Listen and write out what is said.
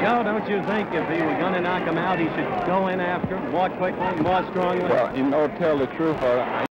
Joe, don't you think if he were going to knock him out, he should go in after him more quickly, more strongly? Well, you know, tell the truth, I,